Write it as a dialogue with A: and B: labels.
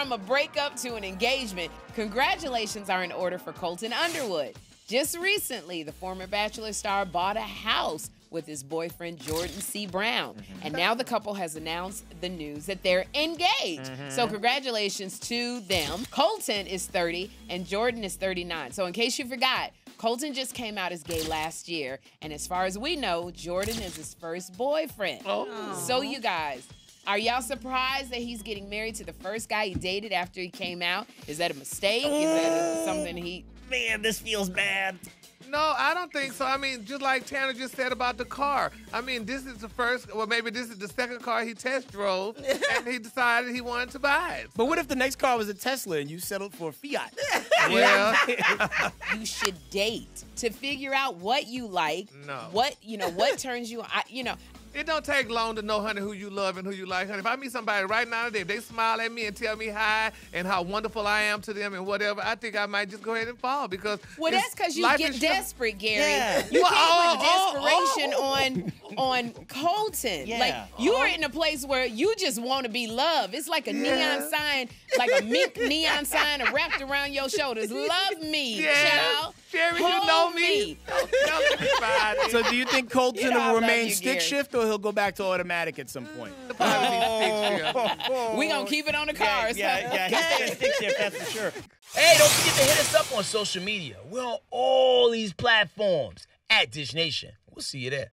A: from a breakup to an engagement, congratulations are in order for Colton Underwood. Just recently, the former Bachelor star bought a house with his boyfriend Jordan C. Brown. Mm-hmm. And now the couple has announced the news that they're engaged. Mm-hmm. So, congratulations to them. Colton is 30 and Jordan is 39. So, in case you forgot, Colton just came out as gay last year. And as far as we know, Jordan is his first boyfriend. Oh. So, you guys, are y'all surprised that he's getting married to the first guy he dated after he came out? Is that a mistake? Is that something he.
B: Man, this feels bad.
C: No, I don't think so. I mean, just like Tanner just said about the car. I mean, this is the first, well, maybe this is the second car he test drove, and he decided he wanted to buy it.
B: But what if the next car was a Tesla and you settled for a Fiat?
C: Well,
A: you should date to figure out what you like.
C: No.
A: What you know, what turns you on. I, you know,
C: it don't take long to know, honey, who you love and who you like, honey. If I meet somebody right now today, if they smile at me and tell me hi and how wonderful I am to them and whatever, I think I might just go ahead and fall because.
A: well,
C: it's-
A: that's because you get
C: is short.
A: desperate, Gary.
B: Yeah.
A: You
C: Well,
A: can't put
C: oh, oh, oh,
A: desperation oh, on on Colton.
B: Yeah.
A: Like you are in a place where you just want to be loved. It's like a
C: Yeah.
A: neon sign, like a mink neon sign wrapped around your shoulders. Love me,
C: Yeah.
A: child.
C: Sherri, you know me. Don't tell me Friday.
B: so do you think Colton
A: You know I
B: will remain
A: you,
B: stick
A: Gary.
B: shift or he'll go back to automatic at some point?
C: Probably be.
A: We gonna keep it on the
B: Yeah,
A: cars.
B: yeah, yeah. He's staying stick shift, that's for sure.
D: Hey, don't forget to hit us up on social media. We're on all these platforms at Dish Nation. We'll see you there.